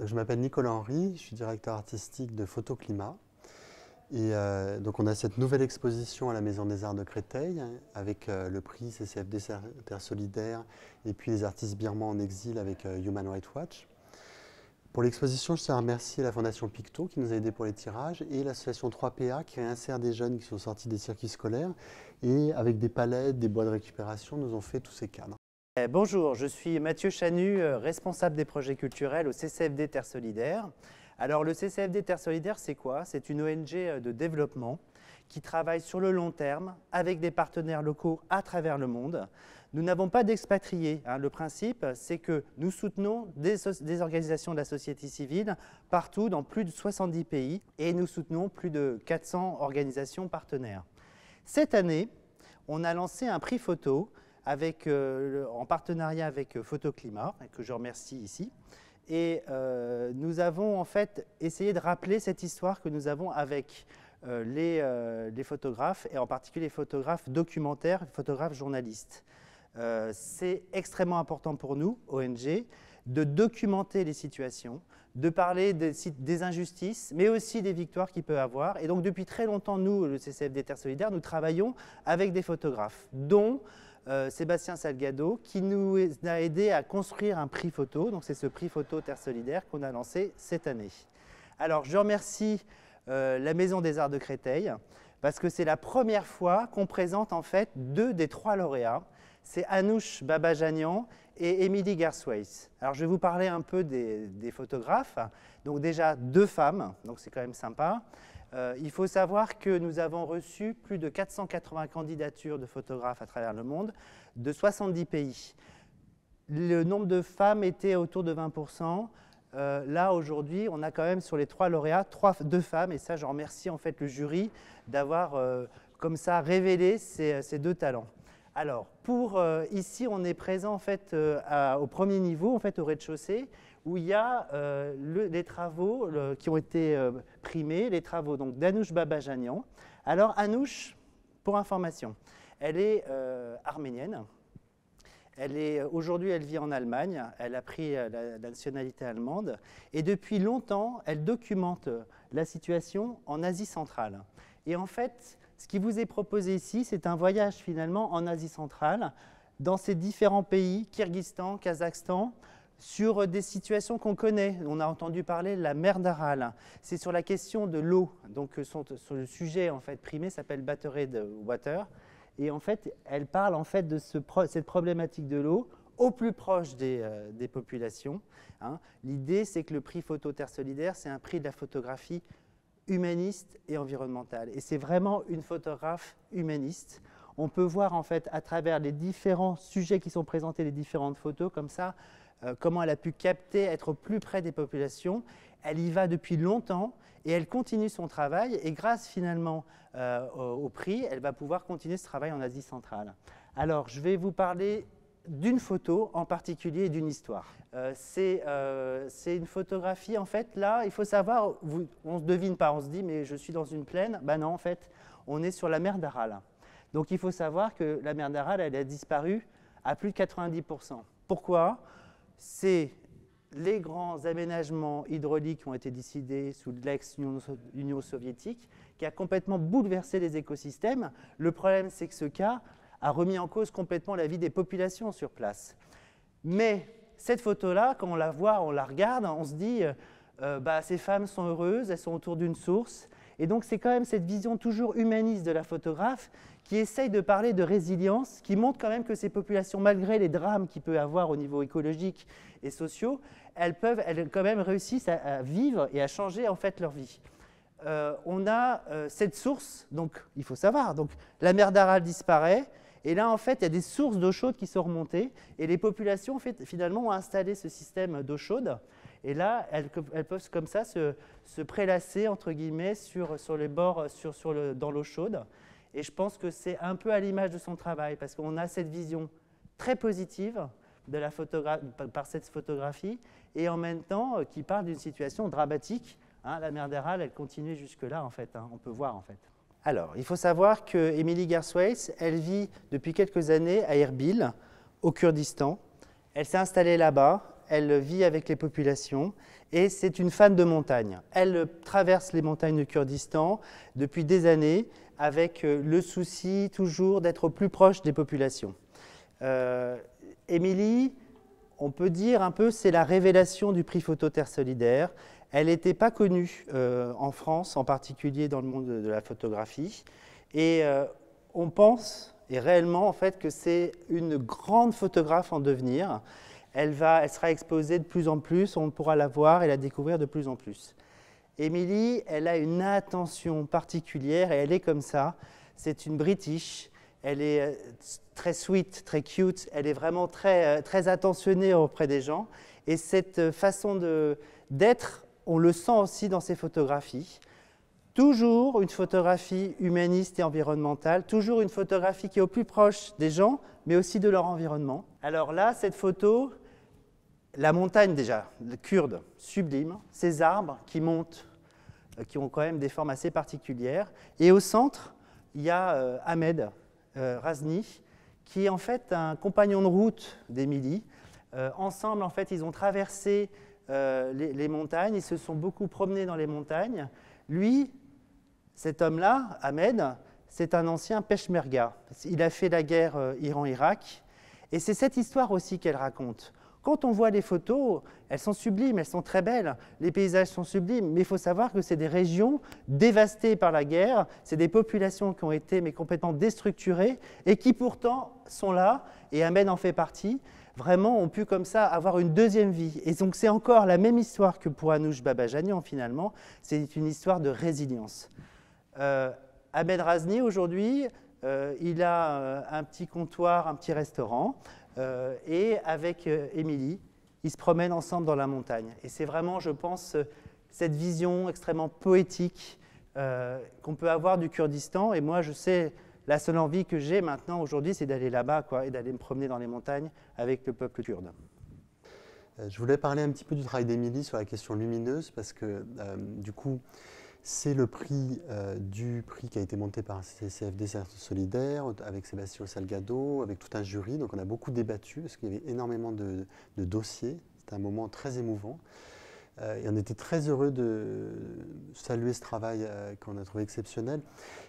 Je m'appelle Nicolas Henry, je suis directeur artistique de Photoclimat. Euh, donc on a cette nouvelle exposition à la Maison des Arts de Créteil avec euh, le prix CCFD Terre Solidaire et puis les artistes birmans en exil avec euh, Human Rights Watch. Pour l'exposition, je tiens à remercier la Fondation Picto qui nous a aidés pour les tirages et l'association 3PA qui réinsère des jeunes qui sont sortis des circuits scolaires et avec des palettes, des bois de récupération, nous ont fait tous ces cadres. Eh, bonjour, je suis Mathieu Chanu, responsable des projets culturels au CCFD Terre Solidaire. Alors le CCFD Terre Solidaire, c'est quoi? C'est une ONG euh, de développement qui travaille sur le long terme avec des partenaires locaux à travers le monde. Nous n'avons pas d'expatriés. Hein. Le principe, c'est que nous soutenons des, organisations de la société civile partout dans plus de 70 pays et nous soutenons plus de 400 organisations partenaires. Cette année, on a lancé un prix photo euh, en partenariat avec euh, Photoclimat, que je remercie ici. Et euh, nous avons en fait essayé de rappeler cette histoire que nous avons avec les, photographes, et en particulier les photographes documentaires, photographes journalistes. C'est extrêmement important pour nous, ONG, de documenter les situations, de parler des, des, injustices, mais aussi des victoires qu'il peut avoir. Et donc depuis très longtemps, nous, le CCFD Terre Solidaire, nous travaillons avec des photographes, dont euh, Sébastien Salgado, qui nous a aidé à construire un prix photo. Donc c'est ce prix photo Terre Solidaire qu'on a lancé cette année. Alors je remercie euh, la Maison des Arts de Créteil parce que c'est la première fois qu'on présente en fait deux des trois lauréats. C'est Anouche Babajanian et Émilie Gersweis. Alors je vais vous parler un peu des, des photographes. Donc déjà deux femmes, donc c'est quand même sympa. Euh, il faut savoir que nous avons reçu plus de 480 candidatures de photographes à travers le monde, de 70 pays. Le nombre de femmes était autour de 20%. Euh, là, aujourd'hui, on a quand même sur les trois lauréats, deux femmes, et ça, je remercie en fait le jury d'avoir euh, comme ça révélé ces, deux talents. Alors, pour ici, on est présent en fait au premier niveau, en fait au rez-de-chaussée, où il y a euh, les travaux qui ont été euh, primés, les travaux d'Anouche Babajanian. Alors Anouche, pour information, elle est euh, arménienne. Aujourd'hui, elle vit en Allemagne. Elle a pris la, nationalité allemande. Et depuis longtemps, elle documente la situation en Asie centrale. Et en fait, ce qui vous est proposé ici, c'est un voyage finalement en Asie centrale, dans ces différents pays, Kyrgyzstan, Kazakhstan, sur des situations qu'on connaît. On a entendu parler de la mer d'Aral. C'est sur la question de l'eau. Donc, euh, sur le sujet en fait primé s'appelle Battery de Water. Et en fait, elle parle en fait de cette problématique de l'eau au plus proche des, euh, populations. Hein. L'idée, c'est que le prix Photo Terre Solidaire, c'est un prix de la photographie humaniste et environnementale. Et c'est vraiment une photographe humaniste. On peut voir en fait à travers les différents sujets qui sont présentés, les différentes photos comme ça, euh, comment elle a pu capter, être plus près des populations. Elle y va depuis longtemps et elle continue son travail. Et grâce finalement euh, au, prix, elle va pouvoir continuer ce travail en Asie centrale. Alors, je vais vous parler d'une photo en particulier et d'une histoire. Euh, c'est une photographie, en fait, là, il faut savoir, on ne se devine pas, on se dit, mais je suis dans une plaine. Ben non, en fait, on est sur la mer d'Aral. Donc il faut savoir que la mer d'Aral, elle a disparu à plus de 90%. Pourquoi? C'est les grands aménagements hydrauliques qui ont été décidés sous l'ex-Union soviétique, qui a complètement bouleversé les écosystèmes. Le problème, c'est que ce cas a remis en cause complètement la vie des populations sur place. Mais cette photo-là, quand on la voit, on la regarde, on se dit, euh, bah, ces femmes sont heureuses, elles sont autour d'une source. Et donc c'est quand même cette vision toujours humaniste de la photographe qui essaye de parler de résilience, qui montre quand même que ces populations, malgré les drames qu'il peut avoir au niveau écologique et sociaux, elles peuvent, elles quand même réussissent à, vivre et à changer en fait leur vie. Euh, on a euh, cette source, donc il faut savoir, donc la mer d'Aral disparaît, et là en fait il y a des sources d'eau chaude qui sont remontées, et les populations finalement ont installé ce système d'eau chaude, et là elles, peuvent comme ça se, prélasser entre guillemets sur, les bords, dans l'eau chaude. Et je pense que c'est un peu à l'image de son travail, parce qu'on a cette vision très positive de la par cette photographie, et en même temps euh, qui parle d'une situation dramatique. Hein, la mer d'Aral, elle continue jusque-là, en fait, hein, on peut voir, en fait. Alors, il faut savoir que Emily Gersweis, elle vit depuis quelques années à Erbil, au Kurdistan. Elle s'est installée là-bas, elle vit avec les populations et c'est une fan de montagne. Elle traverse les montagnes du Kurdistan depuis des années avec euh, le souci toujours d'être plus proche des populations. Euh, Émilie, on peut dire un peu, c'est la révélation du prix Photo Terre Solidaire. Elle n'était pas connue euh, en France, en particulier dans le monde de, la photographie. Et on pense, et réellement en fait, que c'est une grande photographe en devenir. Elle, sera exposée de plus en plus, on pourra la voir et la découvrir de plus en plus. Émilie, elle a une attention particulière et elle est comme ça. C'est une British. Elle est euh, très sweet, très cute. Elle est vraiment très, euh, très attentionnée auprès des gens. Et cette euh, façon d'être, on le sent aussi dans ses photographies. Toujours une photographie humaniste et environnementale, toujours une photographie qui est au plus proche des gens, mais aussi de leur environnement. Alors là, cette photo, la montagne déjà, kurde, sublime, ces arbres qui montent, euh, qui ont quand même des formes assez particulières. Et au centre, il y a euh, Ahmed euh, Razni, qui est en fait un compagnon de route d'Émilie. ensemble, en fait, ils ont traversé les, montagnes, ils se sont beaucoup promenés dans les montagnes. Lui, cet homme-là, Ahmed, c'est un ancien peshmerga. Il a fait la guerre Iran-Irak. Et c'est cette histoire aussi qu'elle raconte. Quand on voit les photos, elles sont sublimes, elles sont très belles, les paysages sont sublimes, mais il faut savoir que c'est des régions dévastées par la guerre, c'est des populations qui ont été mais complètement déstructurées et qui pourtant sont là, et Ahmed en fait partie, vraiment ont pu comme ça avoir une deuxième vie. Et donc c'est encore la même histoire que pour Anouche Babajanian finalement, c'est une histoire de résilience. Euh, Ahmed Razni aujourd'hui, euh, il a euh, un petit comptoir, un petit restaurant. Euh, et avec euh, Émilie, ils se promènent ensemble dans la montagne. Et c'est vraiment, je pense, euh, cette vision extrêmement poétique qu'on peut avoir du Kurdistan. Et moi, je sais, la seule envie que j'ai maintenant, aujourd'hui, c'est d'aller là-bas quoi, et d'aller me promener dans les montagnes avec le peuple kurde. Je voulais parler un petit peu du travail d'Émilie sur la question lumineuse, parce que du coup, c'est le prix euh, du prix qui a été monté par CCFD Solidaire avec Sébastien Salgado, avec tout un jury. Donc on a beaucoup débattu parce qu'il y avait énormément de, dossiers. C'était un moment très émouvant. Euh, et on était très heureux de saluer ce travail euh, qu'on a trouvé exceptionnel.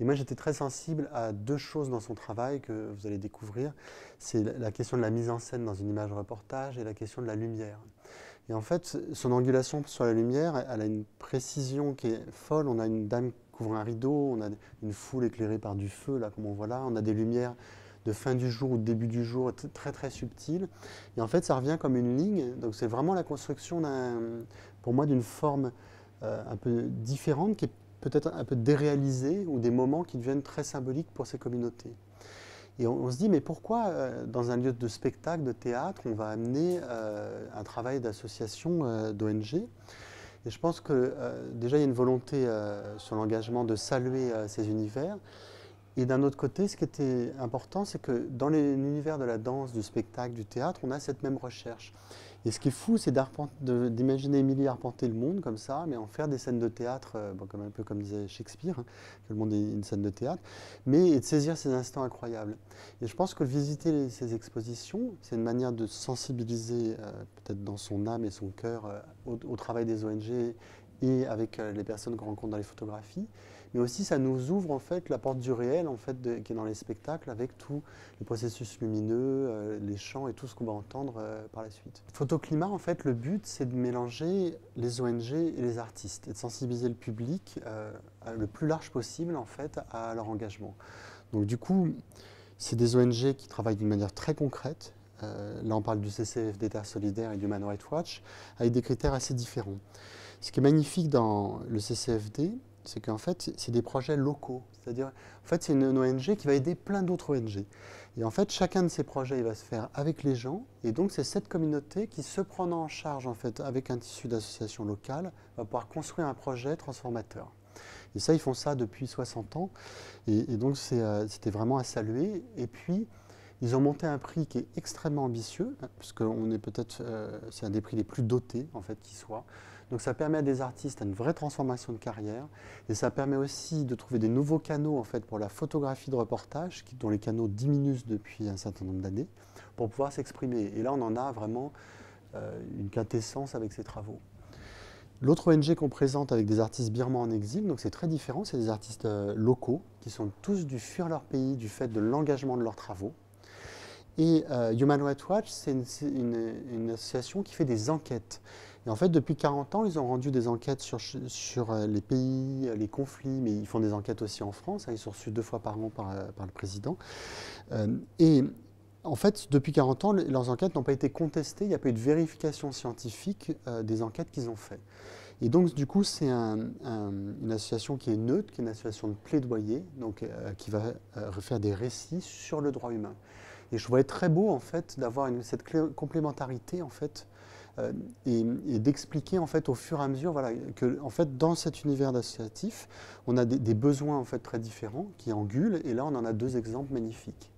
Et moi j'étais très sensible à deux choses dans son travail que vous allez découvrir. C'est la question de la mise en scène dans une image reportage et la question de la lumière. Et en fait, son angulation sur la lumière, elle a une précision qui est folle. On a une dame qui ouvre un rideau, on a une foule éclairée par du feu, là, comme on voit là. On a des lumières de fin du jour ou de début du jour très très subtiles. Et en fait, ça revient comme une ligne. Donc c'est vraiment la construction, pour moi, d'une forme euh, un peu différente, qui est peut-être un peu déréalisée, ou des moments qui deviennent très symboliques pour ces communautés. Et on, se dit, mais pourquoi euh, dans un lieu de spectacle, de théâtre, on va amener euh, un travail d'association, euh, d'ONG Et je pense que déjà, il y a une volonté sur l'engagement de saluer ces univers. Et d'un autre côté, ce qui était important, c'est que dans l'univers de la danse, du spectacle, du théâtre, on a cette même recherche. Et ce qui est fou, c'est d'imaginer Émilie arpenter le monde comme ça, mais en faire des scènes de théâtre, euh, comme un peu comme disait Shakespeare, hein, que le monde est une scène de théâtre, mais de saisir ces instants incroyables. Et je pense que visiter ces expositions, c'est une manière de sensibiliser euh, peut-être dans son âme et son cœur euh, au, travail des ONG et avec les personnes qu'on rencontre dans les photographies, mais aussi ça nous ouvre en fait la porte du réel en fait qui est dans les spectacles avec tous les processus lumineux, euh, les chants et tout ce qu'on va entendre euh, par la suite. Photoclimat en fait le but c'est de mélanger les ONG et les artistes et de sensibiliser le public euh, le plus large possible en fait à leur engagement. Donc du coup c'est des ONG qui travaillent d'une manière très concrète. là on parle du CCFD Terre Solidaire et du Human Rights Watch avec des critères assez différents. Ce qui est magnifique dans le CCFD, c'est qu'en fait, c'est des projets locaux. C'est-à-dire, en fait, c'est une ONG qui va aider plein d'autres ONG. Et en fait, chacun de ces projets, il va se faire avec les gens. Et donc, c'est cette communauté qui, se prenant en charge, en fait, avec un tissu d'association locale, va pouvoir construire un projet transformateur. Et ça, ils font ça depuis 60 ans. Et, donc, euh, c'était vraiment à saluer. Et puis, ils ont monté un prix qui est extrêmement ambitieux, hein, parce qu'on est peut-être, euh, c'est un des prix les plus dotés, en fait, qui soit. Donc ça permet à des artistes une vraie transformation de carrière et ça permet aussi de trouver des nouveaux canaux en fait pour la photographie de reportage dont les canaux diminuent depuis un certain nombre d'années pour pouvoir s'exprimer. Et là on en a vraiment une quintessence avec ses travaux. L'autre ONG qu'on présente avec des artistes birmans en exil, donc c'est très différent, c'est des artistes locaux qui sont tous du fuir leur pays du fait de l'engagement de leurs travaux. Et Human Rights Watch, c'est une, association qui fait des enquêtes. Et en fait, depuis 40 ans, ils ont rendu des enquêtes sur, euh, les pays, euh, les conflits, mais ils font des enquêtes aussi en France. Hein, ils sont reçus deux fois par an par, euh, le président. et en fait, depuis 40 ans, leurs enquêtes n'ont pas été contestées. Il n'y a pas eu de vérification scientifique des enquêtes qu'ils ont faites. Et donc, du coup, c'est une association qui est neutre, qui est une association de plaidoyer, donc qui va refaire des récits sur le droit humain. Et je trouvais très beau, en fait, d'avoir cette complémentarité, euh, et, d'expliquer au fur et à mesure voilà, que fait, dans cet univers associatif, on a des, des, besoins en fait très différents qui angulent et là on en a deux exemples magnifiques.